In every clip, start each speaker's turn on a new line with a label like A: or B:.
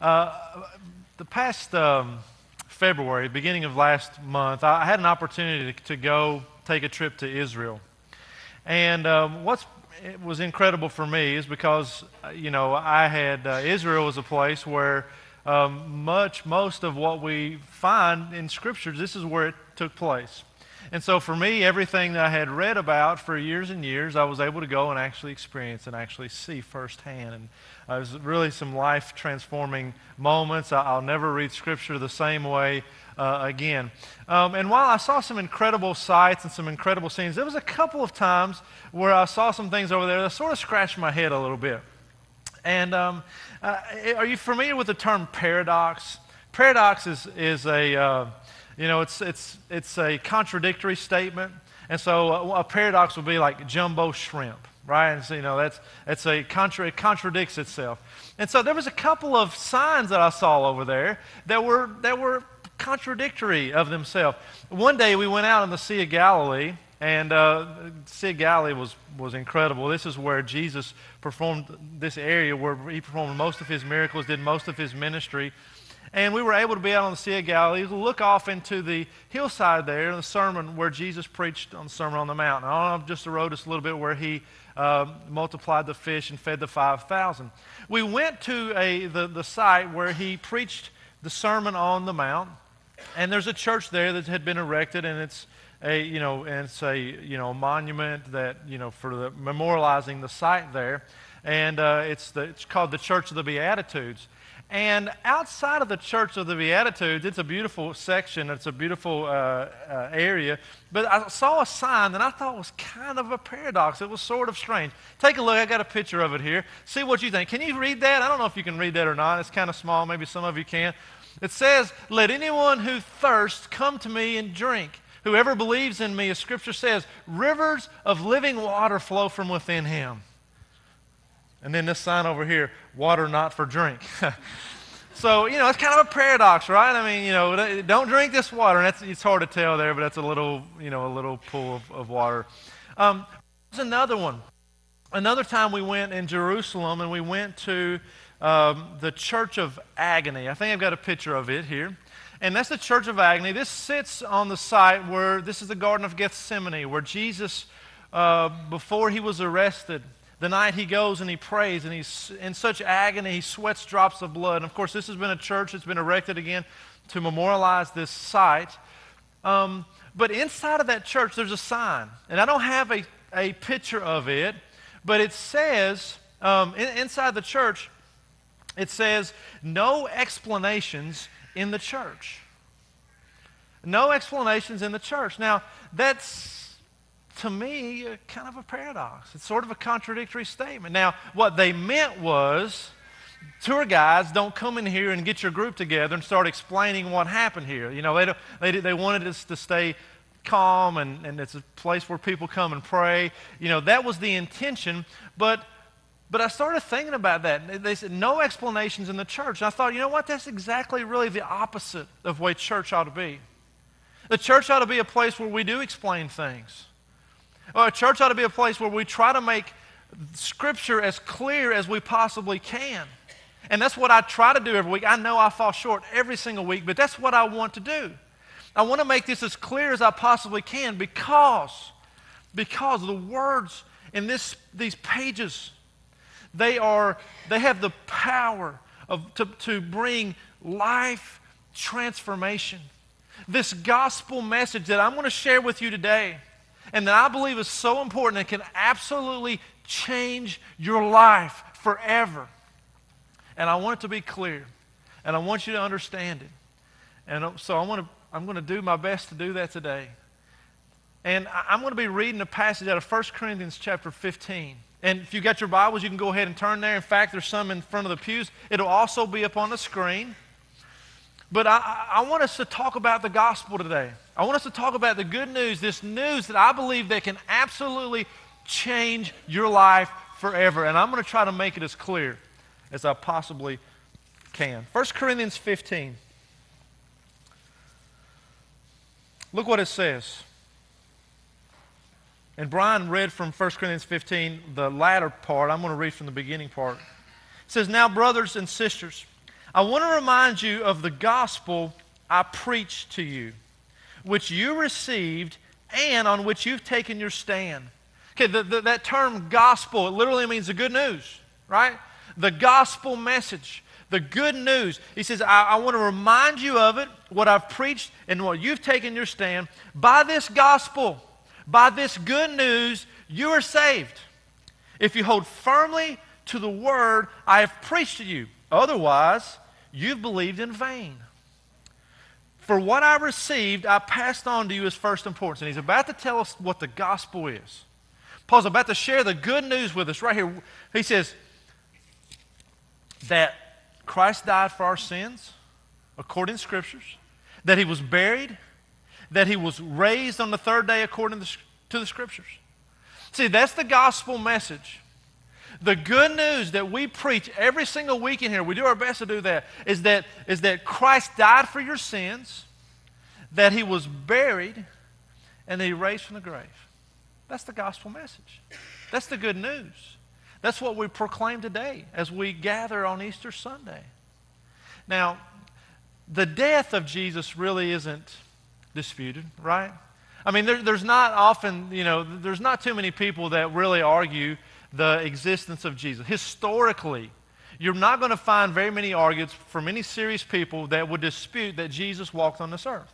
A: Uh, the past um, February, beginning of last month, I had an opportunity to, go take a trip to Israel. And um, what was incredible for me is because, uh, you know, I had, uh, Israel was a place where um, much, most of what we find in scriptures, this is where it took place. And so for me, everything that I had read about for years and years, I was able to go and actually experience and actually see firsthand. And uh, it was really some life transforming moments. I, will never read Scripture the same way uh, again. Um, and while I saw some incredible sights and some incredible scenes, there was a couple of times where I saw some things over there that sort of scratched my head a little bit. And um, uh, are you familiar with the term paradox? Paradox is, is a uh, you know, it's, it's, it's a contradictory statement. And so a, a paradox would be like jumbo shrimp, right? And so, you know, that's, that's a contra, it contradicts itself. And so there was a couple of signs that I saw over there that were, that were contradictory of themselves. One day we went out on the Sea of Galilee, and uh, Sea of Galilee was, was incredible. This is where Jesus performed this area where he performed most of his miracles, did most of his ministry. And we were able to be out on the Sea of Galilee, to look off into the hillside there, the sermon where Jesus preached on the Sermon on the Mount. And just the road just a little bit where he uh, multiplied the fish and fed the 5,000. We went to a, the, the site where he preached the Sermon on the Mount. And there's a church there that had been erected, and it's a, you know, and it's a, you know, monument that, you know, for the, memorializing the site there. And uh, it's, the, it's called the Church of the Beatitudes. And outside of the Church of the Beatitudes, it's a beautiful section, it's a beautiful uh, uh, area. But I saw a sign that I thought was kind of a paradox. It was sort of strange. Take a look, I got a picture of it here. See what you think. Can you read that? I don't know if you can read that or not. It's kind of small, maybe some of you can. It says, Let anyone who thirsts come to me and drink. Whoever believes in me, as Scripture says, rivers of living water flow from within him. And then this sign over here, water not for drink. so, you know, it's kind of a paradox, right? I mean, you know, don't drink this water. And that's, it's hard to tell there, but that's a little, you know, a little pool of, of water. Um, there's another one. Another time we went in Jerusalem and we went to um, the Church of Agony. I think I've got a picture of it here. And that's the Church of Agony. This sits on the site where this is the Garden of Gethsemane, where Jesus, uh, before he was arrested, the night he goes and he prays and he's in such agony, he sweats drops of blood. And of course, this has been a church that's been erected again to memorialize this site. Um, but inside of that church, there's a sign. And I don't have a, a picture of it, but it says um, in, inside the church, it says, no explanations in the church. No explanations in the church. Now, that's to me, kind of a paradox. It's sort of a contradictory statement. Now, what they meant was tour guides don't come in here and get your group together and start explaining what happened here. You know, they, they, they wanted us to stay calm and, and it's a place where people come and pray. You know, that was the intention, but but I started thinking about that. They said no explanations in the church. And I thought, you know what? That's exactly really the opposite of the way church ought to be. The church ought to be a place where we do explain things. Well, a church ought to be a place where we try to make Scripture as clear as we possibly can. And that's what I try to do every week. I know I fall short every single week, but that's what I want to do. I want to make this as clear as I possibly can because, because the words in this, these pages, they, are, they have the power of, to, to bring life transformation. This gospel message that I'm going to share with you today and that I believe is so important and can absolutely change your life forever. And I want it to be clear. And I want you to understand it. And so I want to, I'm going to do my best to do that today. And I'm going to be reading a passage out of 1 Corinthians chapter 15. And if you got your Bibles, you can go ahead and turn there. In fact, there's some in front of the pews. It'll also be up on the screen. But I, I want us to talk about the gospel today. I want us to talk about the good news, this news that I believe that can absolutely change your life forever. And I'm going to try to make it as clear as I possibly can. 1 Corinthians 15. Look what it says. And Brian read from 1 Corinthians 15, the latter part. I'm going to read from the beginning part. It says, Now, brothers and sisters, I want to remind you of the gospel I preached to you, which you received and on which you've taken your stand. Okay, the, the, that term gospel, it literally means the good news, right? The gospel message, the good news. He says, I, I want to remind you of it, what I've preached and what you've taken your stand. By this gospel, by this good news, you are saved. If you hold firmly to the word I have preached to you. Otherwise, you've believed in vain. For what I received, I passed on to you as first importance. And he's about to tell us what the gospel is. Paul's about to share the good news with us right here. He says that Christ died for our sins, according to Scriptures, that he was buried, that he was raised on the third day according to the Scriptures. See, that's the gospel message. The good news that we preach every single week in here, we do our best to do that, is that, is that Christ died for your sins, that he was buried, and that he raised from the grave. That's the gospel message. That's the good news. That's what we proclaim today as we gather on Easter Sunday. Now, the death of Jesus really isn't disputed, right? I mean, there, there's not often, you know, there's not too many people that really argue the existence of Jesus. Historically, you're not going to find very many arguments from any serious people that would dispute that Jesus walked on this earth.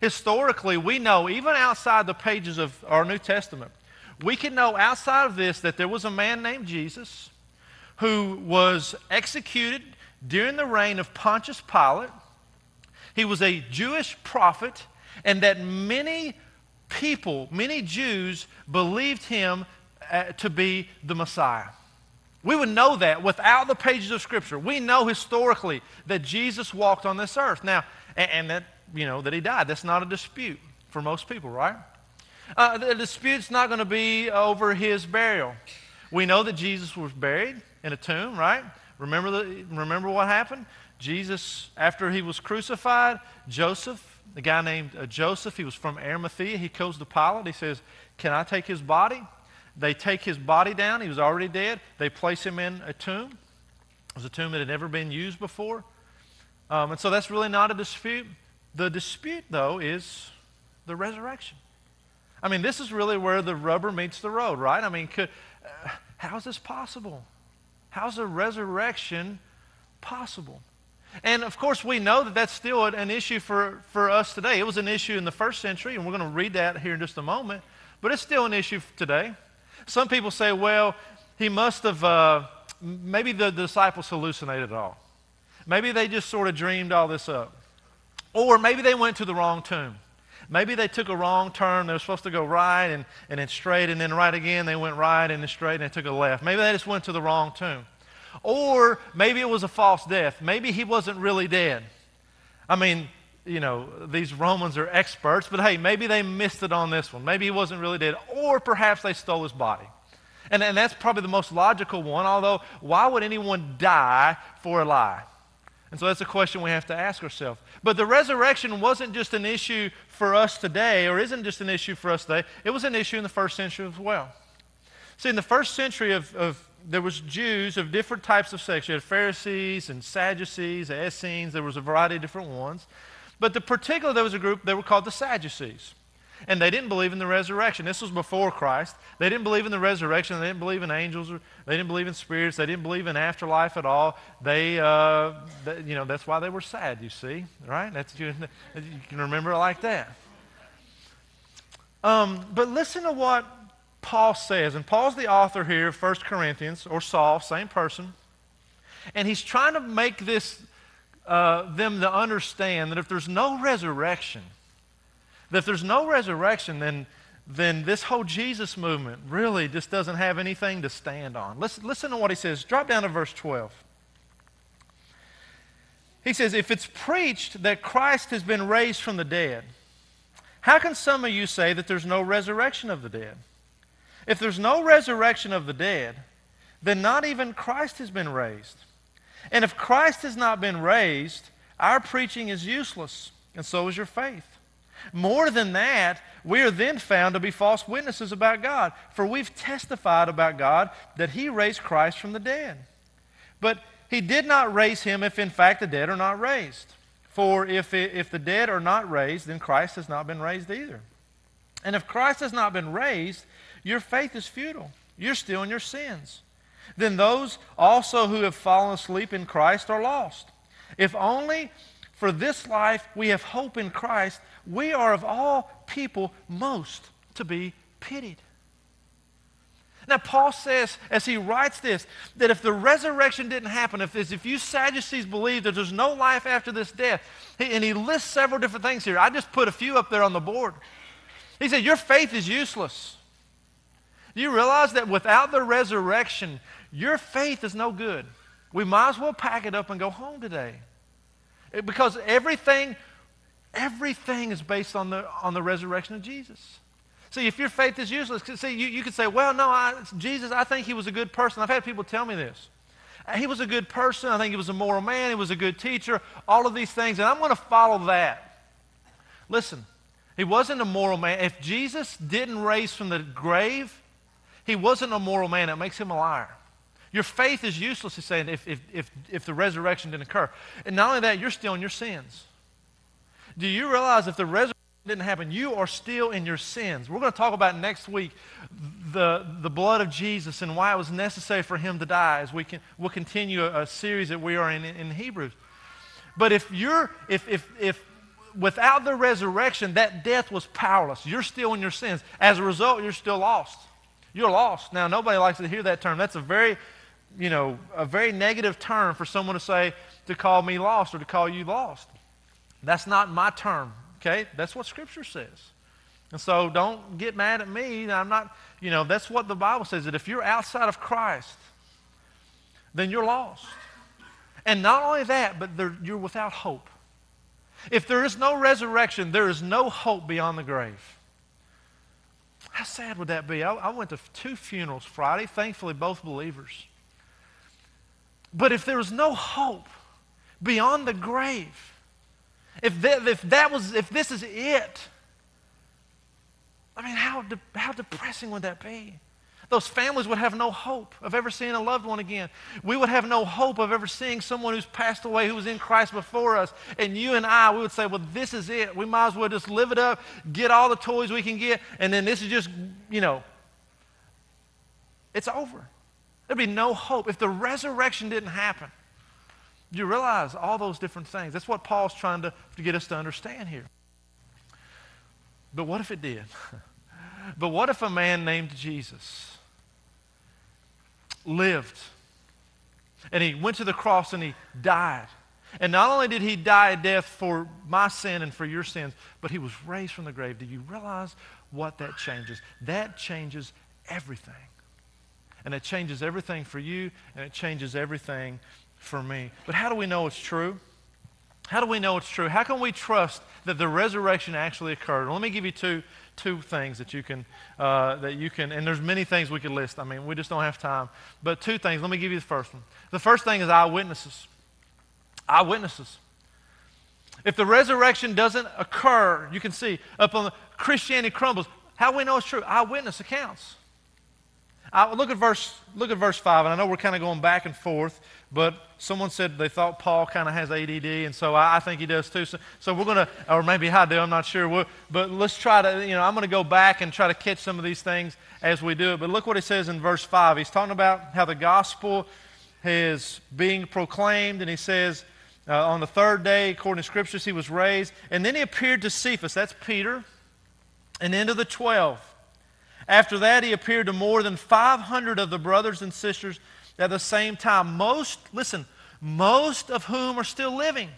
A: Historically, we know, even outside the pages of our New Testament, we can know outside of this that there was a man named Jesus who was executed during the reign of Pontius Pilate. He was a Jewish prophet, and that many people, many Jews, believed him uh, to be the Messiah. We would know that without the pages of Scripture. We know historically that Jesus walked on this earth. Now, and, and that, you know, that he died. That's not a dispute for most people, right? Uh, the dispute's not going to be over his burial. We know that Jesus was buried in a tomb, right? Remember, the, remember what happened? Jesus, after he was crucified, Joseph, the guy named uh, Joseph, he was from Arimathea. He goes to Pilate. He says, Can I take his body? They take his body down. He was already dead. They place him in a tomb. It was a tomb that had never been used before. Um, and so that's really not a dispute. The dispute, though, is the resurrection. I mean, this is really where the rubber meets the road, right? I mean, could, uh, how is this possible? How's a resurrection possible? And of course, we know that that's still an issue for, for us today. It was an issue in the first century, and we're going to read that here in just a moment, but it's still an issue today. Some people say, well, he must have, uh, maybe the, disciples hallucinated it all. Maybe they just sort of dreamed all this up. Or maybe they went to the wrong tomb. Maybe they took a wrong turn. They were supposed to go right and, and then straight and then right again. They went right and then straight and they took a left. Maybe they just went to the wrong tomb. Or maybe it was a false death. Maybe he wasn't really dead. I mean, you know, these Romans are experts, but hey, maybe they missed it on this one. Maybe he wasn't really dead. Or perhaps they stole his body. And, and that's probably the most logical one, although why would anyone die for a lie? And so that's a question we have to ask ourselves. But the resurrection wasn't just an issue for us today, or isn't just an issue for us today. It was an issue in the first century as well. See, in the first century of, of there was Jews of different types of sects. You had Pharisees and Sadducees, Essenes. There was a variety of different ones. But the particular, there was a group, they were called the Sadducees. And they didn't believe in the resurrection. This was before Christ. They didn't believe in the resurrection. They didn't believe in angels. Or, they didn't believe in spirits. They didn't believe in afterlife at all. They, uh, they, you know, that's why they were sad, you see, right? That's, you, you can remember it like that. Um, but listen to what Paul says. And Paul's the author here of 1 Corinthians, or Saul, same person. And he's trying to make this, uh, them to understand that if there's no resurrection, that if there's no resurrection, then, then this whole Jesus movement really just doesn't have anything to stand on. Listen, listen to what he says. Drop down to verse 12. He says, If it's preached that Christ has been raised from the dead, how can some of you say that there's no resurrection of the dead? If there's no resurrection of the dead, then not even Christ has been raised. And if Christ has not been raised, our preaching is useless, and so is your faith. More than that, we are then found to be false witnesses about God, for we've testified about God that He raised Christ from the dead. But he did not raise him if in fact the dead are not raised. For if, if the dead are not raised, then Christ has not been raised either. And if Christ has not been raised, your faith is futile. You're still in your sins. Then those also who have fallen asleep in Christ are lost. If only for this life we have hope in Christ, we are of all people most to be pitied. Now, Paul says, as he writes this, that if the resurrection didn't happen, if, if you Sadducees believe that there's no life after this death, and he lists several different things here. I just put a few up there on the board. He said, Your faith is useless. Do you realize that without the resurrection, your faith is no good? We might as well pack it up and go home today. It, because everything, everything is based on the, on the resurrection of Jesus. See, if your faith is useless, see, you, you could say, well, no, I, Jesus, I think he was a good person. I've had people tell me this. Uh, he was a good person. I think he was a moral man. He was a good teacher. All of these things. And I'm going to follow that. Listen, he wasn't a moral man. If Jesus didn't raise from the grave, he wasn't a moral man. It makes him a liar. Your faith is useless, he's saying, if, if, if, if the resurrection didn't occur. And not only that, you're still in your sins. Do you realize if the resurrection didn't happen, you are still in your sins. We're going to talk about next week the, the blood of Jesus and why it was necessary for him to die as we can, we'll continue a, a series that we are in in Hebrews. But if you're, if, if, if without the resurrection, that death was powerless, you're still in your sins. As a result, you're still lost. You're lost. Now, nobody likes to hear that term. That's a very, you know, a very negative term for someone to say, to call me lost or to call you lost. That's not my term. Okay? That's what Scripture says. And so don't get mad at me. I'm not, you know, that's what the Bible says that if you're outside of Christ, then you're lost. And not only that, but you're without hope. If there is no resurrection, there is no hope beyond the grave. How sad would that be? I, I went to two funerals Friday, thankfully, both believers. But if there was no hope beyond the grave, if if that was, if this is it, I mean, how, de- how depressing would that be? Those families would have no hope of ever seeing a loved one again. We would have no hope of ever seeing someone who's passed away who was in Christ before us. And you and I, we would say, well, this is it. We might as well just live it up, get all the toys we can get, and then this is just, you know, it's over. There'd be no hope. If the resurrection didn't happen, Do you realize all those different things. That's what Paul's trying to, to get us to understand here. But what if it did? but what if a man named Jesus lived and he went to the cross and he died? And not only did he die a death for my sin and for your sins, but he was raised from the grave. Do you realize what that changes? That changes everything. And it changes everything for you, and it changes everything for me. But how do we know it's true? How do we know it's true? How can we trust that the resurrection actually occurred? Well, let me give you two, two things that you can, uh, that you can, and there's many things we could list. I mean, we just don't have time. But two things. Let me give you the first one. The first thing is eyewitnesses. Eyewitnesses. If the resurrection doesn't occur, you can see up on the Christianity crumbles. How do we know it's true? Eyewitness accounts. I, look at verse look at verse five, and I know we're kind of going back and forth, but someone said they thought Paul kind of has ADD, and so I, I, think he does too. So, so we're going to, or maybe I do, I'm not sure. We're, but let's try to, you know, I'm going to go back and try to catch some of these things as we do it. But look what he says in verse 5. He's talking about how the gospel is being proclaimed, and he says, uh, on the third day, according to scriptures, he was raised. And then he appeared to Cephas, that's Peter, and then to the twelve. After that, he appeared to more than 500 of the brothers and sisters at the same time. Most, listen, most of whom are still living,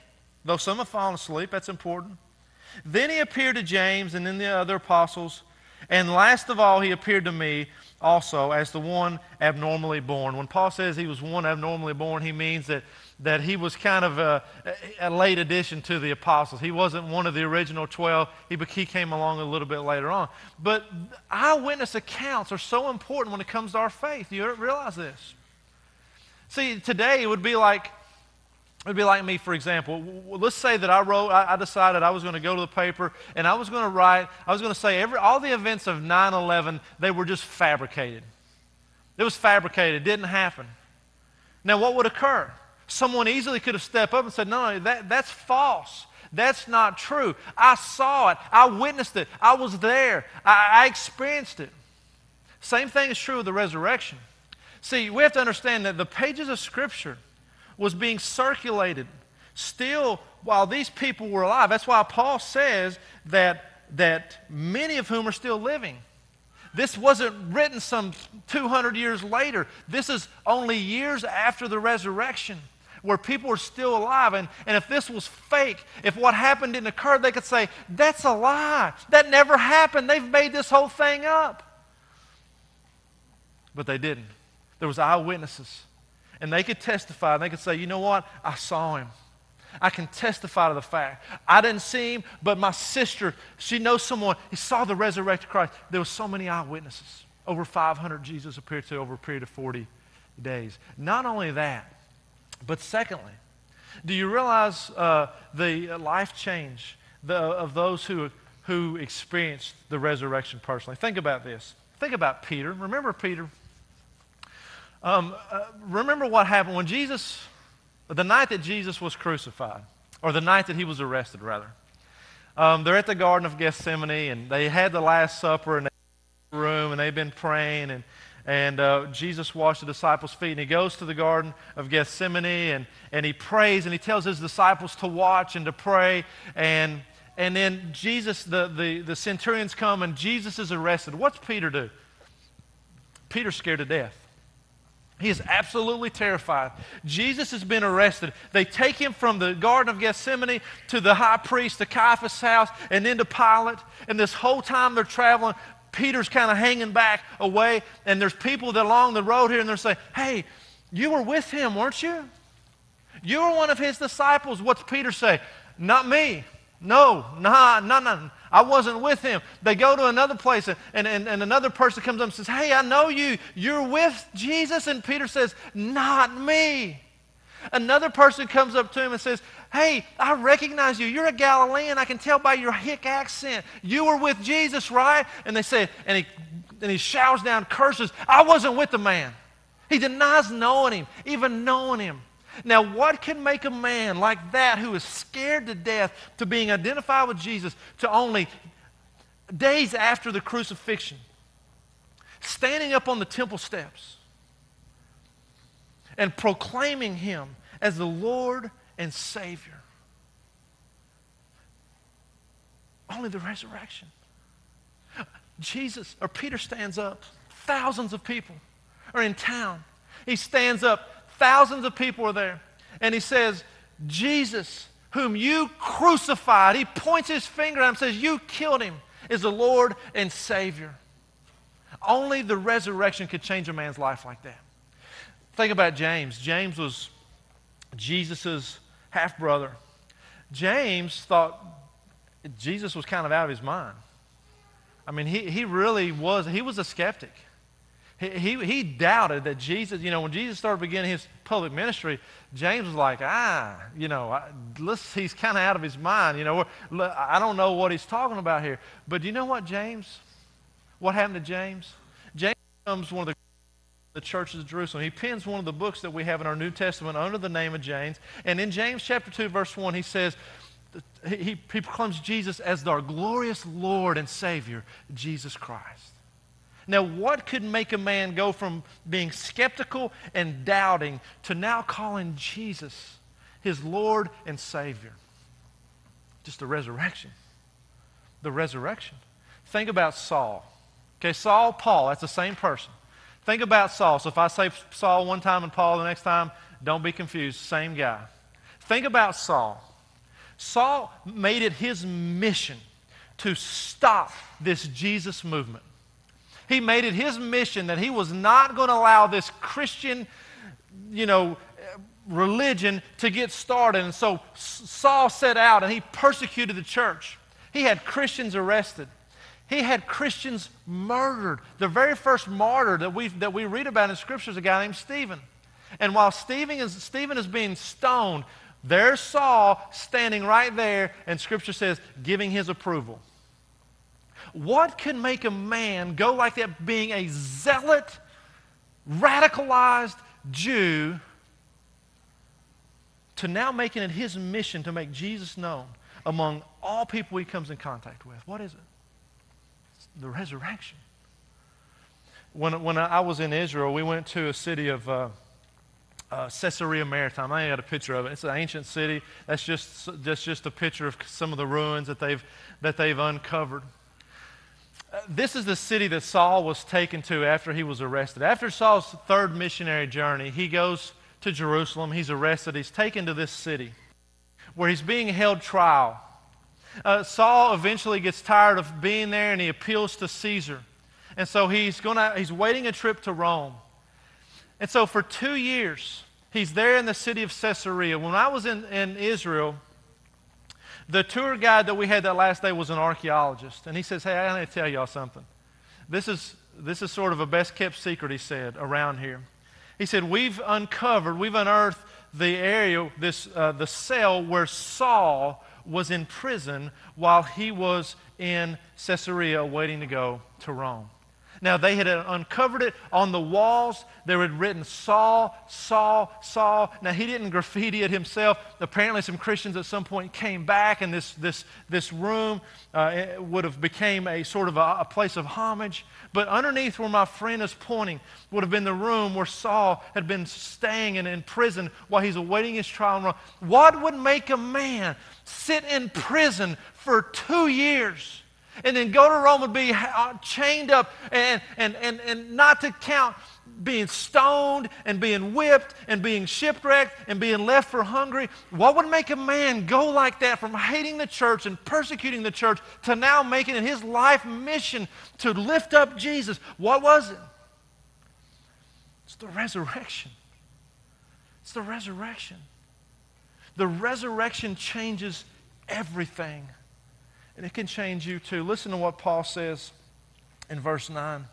A: though some have fallen asleep. That's important. Then he appeared to James and then the other apostles. And last of all, he appeared to me also as the one abnormally born. When Paul says he was one abnormally born, he means that, that he was kind of a, a late addition to the apostles. He wasn't one of the original 12, he, he came along a little bit later on. But eyewitness accounts are so important when it comes to our faith. You realize this? See, today it would be like, it would be like me, for example. Let's say that I wrote, I, decided I was going to go to the paper and I was going to write, I was going to say every, all the events of 9 11, they were just fabricated. It was fabricated, it didn't happen. Now, what would occur? Someone easily could have stepped up and said, No, no, that, that's false. That's not true. I saw it. I witnessed it. I was there. I, I experienced it. Same thing is true of the resurrection. See, we have to understand that the pages of Scripture was being circulated still while these people were alive. That's why Paul says that, that many of whom are still living. This wasn't written some 200 years later. This is only years after the resurrection where people are still alive. And, and if this was fake, if what happened didn't occur, they could say, that's a lie. That never happened. They've made this whole thing up. But they didn't. There was eyewitnesses. And they could testify. And they could say, you know what? I saw him. I can testify to the fact. I didn't see him, but my sister, she knows someone. He saw the resurrected Christ. There were so many eyewitnesses. Over 500 Jesus appeared to over a period of 40 days. Not only that, but secondly, do you realize uh, the life change the, of those who, who experienced the resurrection personally? Think about this. Think about Peter. Remember Peter? Um, uh, remember what happened when Jesus the night that Jesus was crucified, or the night that he was arrested, rather. Um, they're at the Garden of Gethsemane, and they had the Last Supper in the room, and they've been praying, and, and uh, Jesus washed the disciples' feet, and he goes to the Garden of Gethsemane, and, and he prays, and he tells his disciples to watch and to pray, and, and then Jesus, the, the, the centurions come, and Jesus is arrested. What's Peter do? Peter's scared to death. He is absolutely terrified. Jesus has been arrested. They take him from the Garden of Gethsemane to the high priest, to Caiaphas' house, and then to Pilate. And this whole time they're traveling, Peter's kind of hanging back away. And there's people that along the road here, and they're saying, Hey, you were with him, weren't you? You were one of his disciples. What's Peter say? Not me. No, nah, nah, nah. I wasn't with him. They go to another place, and, and, and another person comes up and says, Hey, I know you. You're with Jesus. And Peter says, Not me. Another person comes up to him and says, Hey, I recognize you. You're a Galilean. I can tell by your hick accent. You were with Jesus, right? And they say, and he, and he shouts down curses. I wasn't with the man. He denies knowing him, even knowing him. Now, what can make a man like that who is scared to death to being identified with Jesus to only days after the crucifixion, standing up on the temple steps and proclaiming him as the Lord and Savior? Only the resurrection. Jesus, or Peter stands up, thousands of people are in town. He stands up, Thousands of people are there. And he says, Jesus, whom you crucified, he points his finger at him and says, You killed him, is the Lord and Savior. Only the resurrection could change a man's life like that. Think about James. James was Jesus' half brother. James thought Jesus was kind of out of his mind. I mean, he, he really was, he was a skeptic. He, he, doubted that Jesus, you know, when Jesus started beginning his public ministry, James was like, ah, you know, I, he's kind of out of his mind. You know, I don't know what he's talking about here. But do you know what, James? What happened to James? James becomes one of the the churches of Jerusalem. He pens one of the books that we have in our New Testament under the name of James. And in James chapter 2, verse 1, he says, he, he proclaims Jesus as our glorious Lord and Savior, Jesus Christ. Now, what could make a man go from being skeptical and doubting to now calling Jesus his Lord and Savior? Just the resurrection. The resurrection. Think about Saul. Okay, Saul, Paul, that's the same person. Think about Saul. So if I say Saul one time and Paul the next time, don't be confused. Same guy. Think about Saul. Saul made it his mission to stop this Jesus movement. He made it his mission that he was not going to allow this Christian, you know, religion to get started. And so Saul set out and he persecuted the church. He had Christians arrested. He had Christians murdered. The very first martyr that we, that we read about in Scripture is a guy named Stephen. And while Stephen is, Stephen is being stoned, there's Saul standing right there, and Scripture says, giving his approval. What can make a man go like that, being a zealot, radicalized Jew, to now making it his mission to make Jesus known among all people he comes in contact with. What is it? The resurrection. When, when I was in Israel, we went to a city of uh, uh, Caesarea Maritima. I got a picture of it. It's an ancient city. That's just, just, just a picture of some of the ruins that they've, that they've uncovered. Uh, this is the city that Saul was taken to after he was arrested. After Saul's third missionary journey, he goes to Jerusalem. He's arrested. He's taken to this city where he's being held trial. Uh, Saul eventually gets tired of being there and he appeals to Caesar. And so he's, gonna, he's waiting a trip to Rome. And so for two years, he's there in the city of Caesarea. When I was in, in Israel, the tour guide that we had that last day was an archaeologist. And he says, Hey, I need to tell y'all something. This is, this is sort of a best kept secret, he said, around here. He said, We've uncovered, we've unearthed the area, this, uh, the cell where Saul was in prison while he was in Caesarea waiting to go to Rome. Now, they had uncovered it on the walls. They had written Saul, Saul, Saul. Now, he didn't graffiti it himself. Apparently, some Christians at some point came back, and this, this, this room uh, would have became a sort of a, a place of homage. But underneath where my friend is pointing would have been the room where Saul had been staying and in prison while he's awaiting his trial. What would make a man sit in prison for two years? And then go to Rome and be uh, chained up and, and, and, and not to count being stoned and being whipped and being shipwrecked and being left for hungry. What would make a man go like that from hating the church and persecuting the church to now making it his life mission to lift up Jesus? What was it? It's the resurrection. It's the resurrection. The resurrection changes everything. And it can change you too. Listen to what Paul says in verse 9.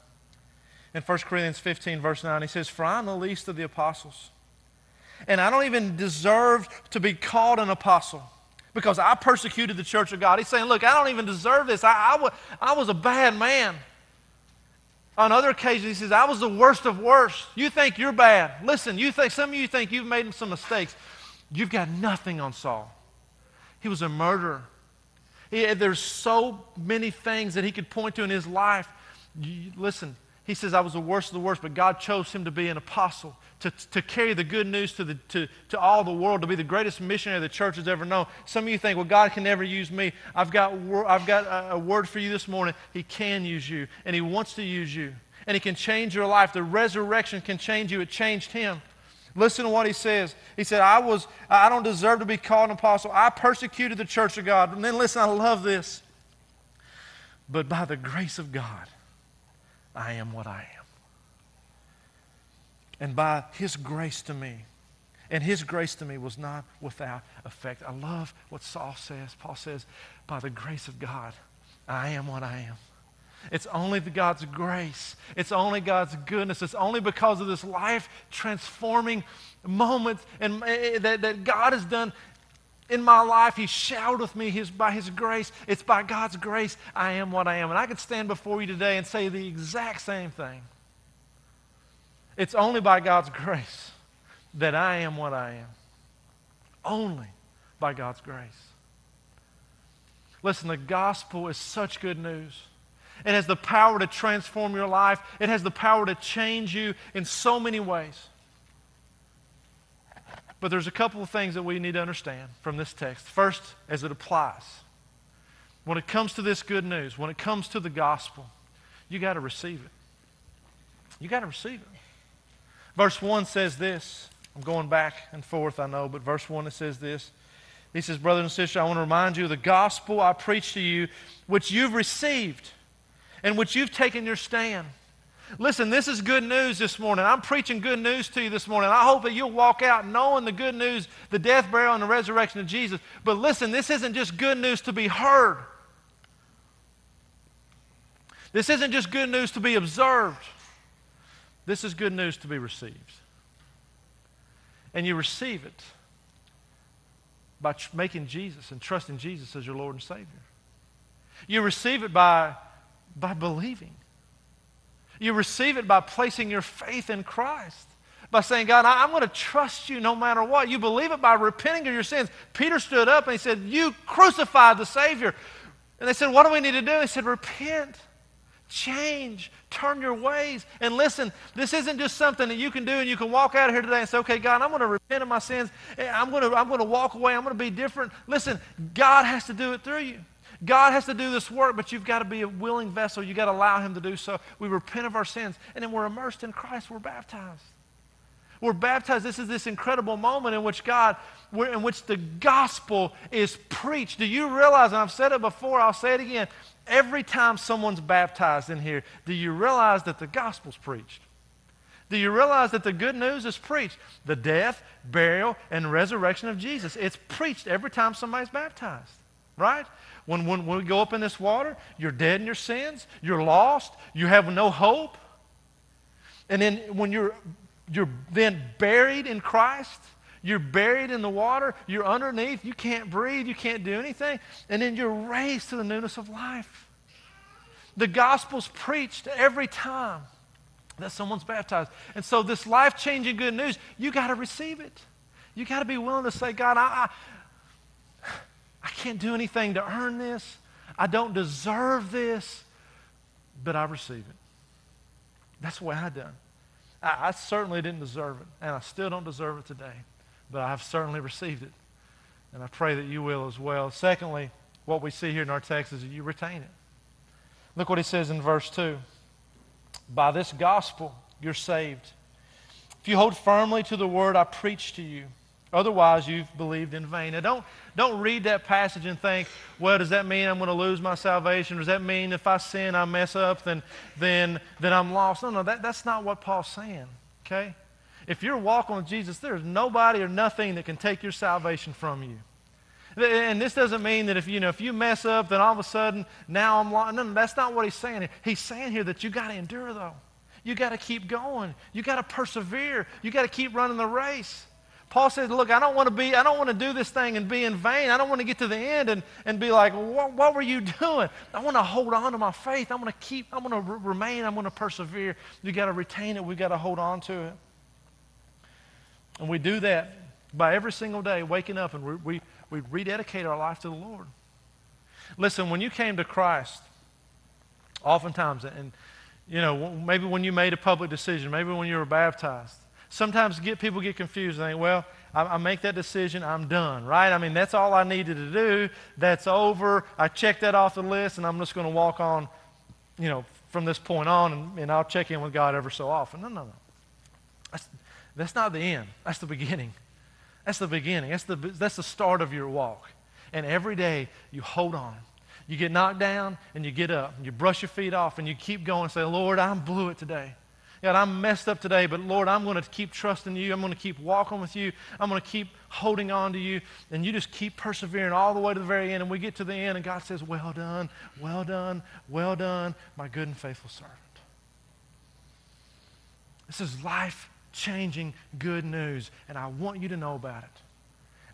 A: In 1 Corinthians 15, verse 9, he says, For I'm the least of the apostles. And I don't even deserve to be called an apostle because I persecuted the church of God. He's saying, Look, I don't even deserve this. I I was a bad man. On other occasions, he says, I was the worst of worst. You think you're bad. Listen, you think some of you think you've made some mistakes. You've got nothing on Saul. He was a murderer. He, there's so many things that he could point to in his life. You, listen, he says, I was the worst of the worst, but God chose him to be an apostle, to, to carry the good news to, the, to, to all the world, to be the greatest missionary the church has ever known. Some of you think, well, God can never use me. I've got, I've got a, a word for you this morning. He can use you, and He wants to use you, and He can change your life. The resurrection can change you. It changed Him. Listen to what he says. He said, I was, I don't deserve to be called an apostle. I persecuted the church of God. And then listen, I love this. But by the grace of God, I am what I am. And by his grace to me, and his grace to me was not without effect. I love what Saul says. Paul says, by the grace of God, I am what I am. It's only God's grace. It's only God's goodness. It's only because of this life transforming moment and, uh, that, that God has done in my life. He showered with me his, by His grace. It's by God's grace I am what I am. And I could stand before you today and say the exact same thing. It's only by God's grace that I am what I am. Only by God's grace. Listen, the gospel is such good news. It has the power to transform your life. It has the power to change you in so many ways. But there's a couple of things that we need to understand from this text. First, as it applies. When it comes to this good news, when it comes to the gospel, you got to receive it. You got to receive it. Verse 1 says this. I'm going back and forth, I know, but verse 1 it says this. He says, Brothers and sisters, I want to remind you of the gospel I preached to you, which you've received in which you've taken your stand. Listen, this is good news this morning. I'm preaching good news to you this morning. I hope that you'll walk out knowing the good news, the death, burial, and the resurrection of Jesus. But listen, this isn't just good news to be heard. This isn't just good news to be observed. This is good news to be received. And you receive it by making Jesus and trusting Jesus as your Lord and Savior. You receive it by by believing. You receive it by placing your faith in Christ. by saying, God, I, am going to trust you no matter what. You believe it by repenting of your sins. Peter stood up and he said, You crucified the Savior. And they said, What do we need to do? He said, Repent, change, turn your ways. And listen, this isn't just something that you can do and you can walk out of here today and say, Okay, God, I'm going to repent of my sins. Eh, I'm going to, I'm going to walk away. I'm going to be different. Listen, God has to do it through you. God has to do this work, but you've got to be a willing vessel. You've got to allow Him to do so. We repent of our sins, and then we're immersed in Christ. We're baptized. We're baptized. This is this incredible moment in which God, in which the gospel is preached. Do you realize, and I've said it before, I'll say it again, every time someone's baptized in here, do you realize that the gospel's preached? Do you realize that the good news is preached? The death, burial, and resurrection of Jesus. It's preached every time somebody's baptized, right? When, when, when we go up in this water, you're dead in your sins, you're lost, you have no hope. And then when you're you're then buried in Christ. You're buried in the water. You're underneath. You can't breathe. You can't do anything. And then you're raised to the newness of life. The gospel's preached every time that someone's baptized. And so, this life changing good news, you got to receive it. You got to be willing to say, God, I, I, I can't do anything to earn this. I don't deserve this, but I receive it. That's the way I done. I, I certainly didn't deserve it, and I still don't deserve it today, but I have certainly received it. And I pray that you will as well. Secondly, what we see here in our text is that you retain it. Look what he says in verse 2 By this gospel you're saved. If you hold firmly to the word I preach to you, Otherwise, you've believed in vain. Now, don't, don't read that passage and think, well, does that mean I'm going to lose my salvation? Does that mean if I sin, I mess up, then, then, then I'm lost? No, no, that, that's not what Paul's saying, okay? If you're walking with Jesus, there's nobody or nothing that can take your salvation from you. And this doesn't mean that if you know if you mess up, then all of a sudden now I'm lost. No, no, that's not what he's saying. He's saying here that you got to endure though. You got to keep going. You got to persevere. You got to keep running the race. Paul says, Look, I don't want to be, I don't want to do this thing and be in vain. I don't want to get to the end and, and be like, what, what were you doing? I want to hold on to my faith. I'm going to keep, I'm going to re- remain, I'm going to persevere. You got to retain it, we got to hold on to it. And we do that by every single day waking up and we, we, we rededicate our life to the Lord. Listen, when you came to Christ, oftentimes, and you know, maybe when you made a public decision, maybe when you were baptized, Sometimes get, people get confused and think, well, I, I, make that decision, I'm done, right? I mean, that's all I needed to do. That's over. I checked that off the list, and I'm just going to walk on, you know, from this point on, and, and I'll check in with God ever so often. No, no, no. That's, that's not the end. That's the beginning. That's the beginning. That's the, that's the start of your walk. And every day you hold on. You get knocked down and you get up. And you brush your feet off and you keep going and say, Lord, I blew it today. God, I'm messed up today, but Lord, I'm going to keep trusting you. I'm going to keep walking with you. I'm going to keep holding on to you. And you just keep persevering all the way to the very end. And we get to the end, and God says, Well done, well done, well done, my good and faithful servant. This is life changing good news, and I want you to know about it.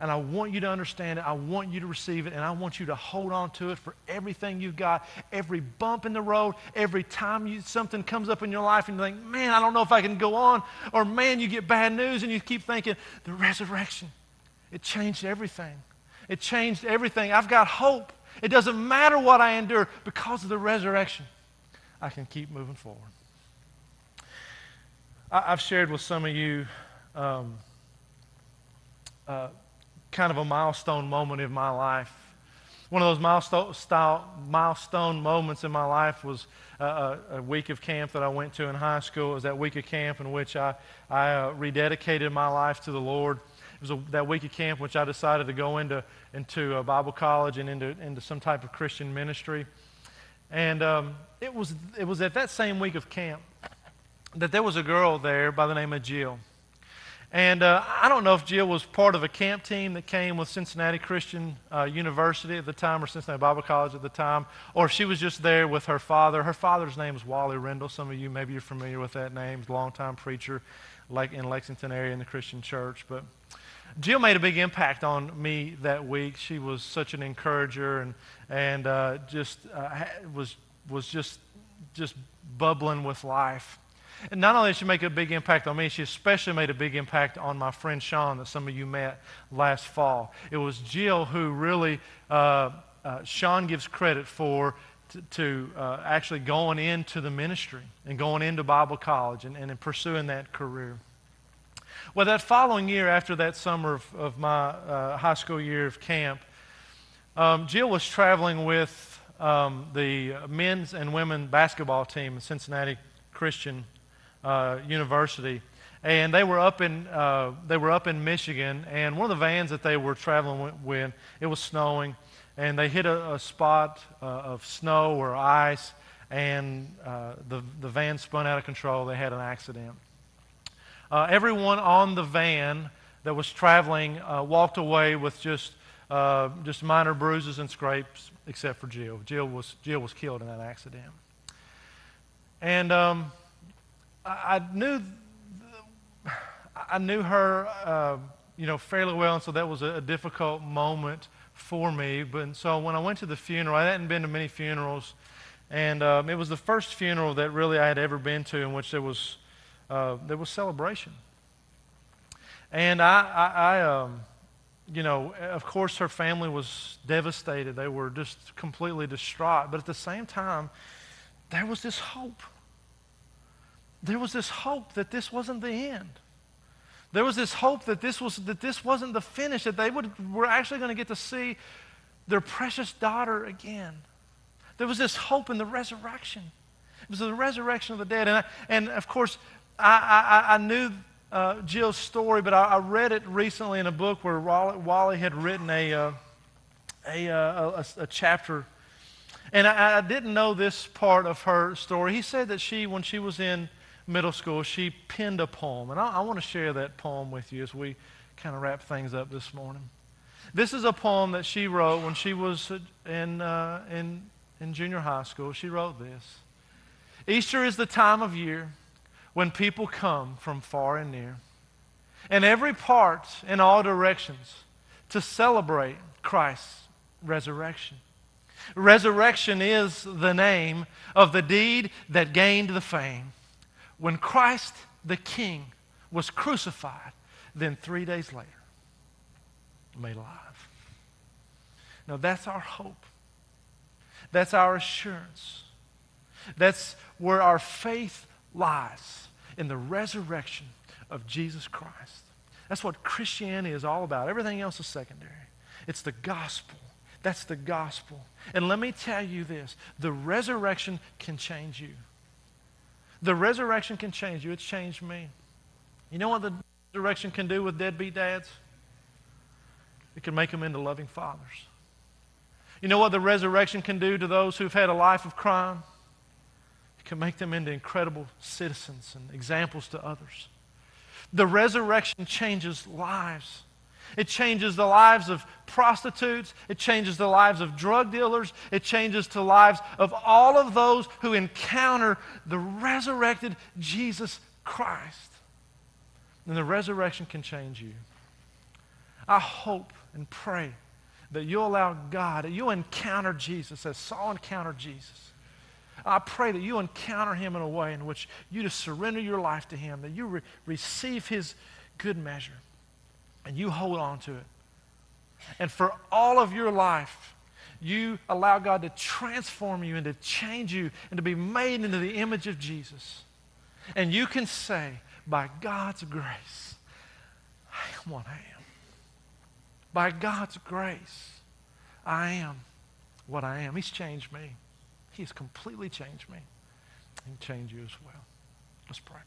A: And I want you to understand it. I want you to receive it. And I want you to hold on to it for everything you've got. Every bump in the road, every time you, something comes up in your life and you think, man, I don't know if I can go on. Or man, you get bad news and you keep thinking, the resurrection, it changed everything. It changed everything. I've got hope. It doesn't matter what I endure because of the resurrection. I can keep moving forward. I, have shared with some of you. Um, uh, kind of a milestone moment in my life. One of those milestone, style, milestone moments in my life was a, a, week of camp that I went to in high school. It was that week of camp in which I, I uh, rededicated my life to the Lord. It was a, that week of camp which I decided to go into, into a Bible college and into, into some type of Christian ministry. And um, it, was, it was at that same week of camp that there was a girl there by the name of Jill. And uh, I don't know if Jill was part of a camp team that came with Cincinnati Christian uh, University at the time or Cincinnati Bible College at the time, or if she was just there with her father. Her father's name is Wally Rendell. Some of you, maybe you're familiar with that name. Longtime preacher like in Lexington area in the Christian church. But Jill made a big impact on me that week. She was such an encourager and, and uh, just uh, was, was just, just bubbling with life. And not only did she make a big impact on me, she especially made a big impact on my friend Sean that some of you met last fall. It was Jill who really, uh, uh, Sean gives credit for to, to uh, actually going into the ministry and going into Bible college and, and pursuing that career. Well, that following year, after that summer of, of my uh, high school year of camp, um, Jill was traveling with um, the men's and women basketball team at Cincinnati Christian uh, University, and they were up in uh, they were up in Michigan. And one of the vans that they were traveling with, it was snowing, and they hit a, a spot uh, of snow or ice, and uh, the the van spun out of control. They had an accident. Uh, everyone on the van that was traveling walked away with just just minor bruises and scrapes, except for Jill. Jill was, Jill was killed in that accident. And um, I, knew, I knew her, uh, you know, fairly well, and so that was a, a difficult moment for me. But so when I went to the funeral, I hadn't been to many funerals, and um, it was the first funeral that really I had ever been to in which there was uh, there was celebration. And I, I, I um, you know, of course, her family was devastated. They were just completely distraught. But at the same time, there was this hope. There was this hope that this wasn't the end. There was this hope that this, was, that this wasn't the finish, that they would, were actually going to get to see their precious daughter again. There was this hope in the resurrection. It was the resurrection of the dead. And, I, and of course, I, I, I knew uh, Jill's story, but I, I, read it recently in a book where Wally, Wally had written a, uh, a, uh, a, a, chapter. And I, I, didn't know this part of her story. He said that she, when she was in middle school, she penned a poem. And I, I want to share that poem with you as we kind of wrap things up this morning. This is a poem that she wrote when she was in, uh, in, in junior high school. She wrote this Easter is the time of year when people come from far and near, and every part in all directions to celebrate Christ's resurrection. Resurrection is the name of the deed that gained the fame. When Christ the King was crucified, then three days later, made alive. Now that's our hope. That's our assurance. That's where our faith lies in the resurrection of Jesus Christ. That's what Christianity is all about. Everything else is secondary. It's the gospel. That's the gospel. And let me tell you this the resurrection can change you. The resurrection can change you. It's changed me. You know what the resurrection can do with deadbeat dads? It can make them into loving fathers. You know what the resurrection can do to those who've had a life of crime? It can make them into incredible citizens and examples to others. The resurrection changes lives. It changes the lives of prostitutes. It changes the lives of drug dealers. It changes the lives of all of those who encounter the resurrected Jesus Christ. And the resurrection can change you. I hope and pray that you'll allow God, that you'll encounter Jesus as Saul encountered Jesus. I pray that you encounter him in a way in which you just surrender your life to him, that you re- receive his good measure, and you hold on to it. And for all of your life, you allow God to transform you and to change you and to be made into the image of Jesus. And you can say, by God's grace, I am what I am. By God's grace, I am what I am. He's changed me. He has completely changed me. and change you as well. Let's pray.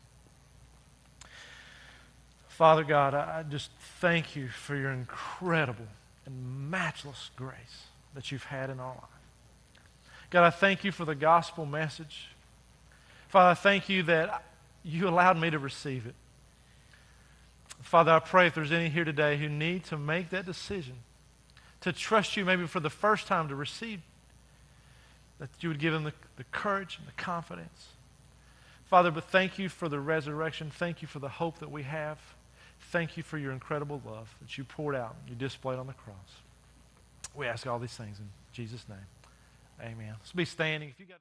A: Father God, I just thank you for your incredible and matchless grace that you've had in our life. God, I thank you for the gospel message. Father, I thank you that you allowed me to receive it. Father, I pray if there's any here today who need to make that decision to trust you maybe for the first time to receive that you would give them the, the courage and the confidence. Father, but thank you for the resurrection. Thank you for the hope that we have. Thank you for your incredible love that you poured out, you displayed on the cross. We ask all these things in Jesus' name. Amen. Let's be standing. If you got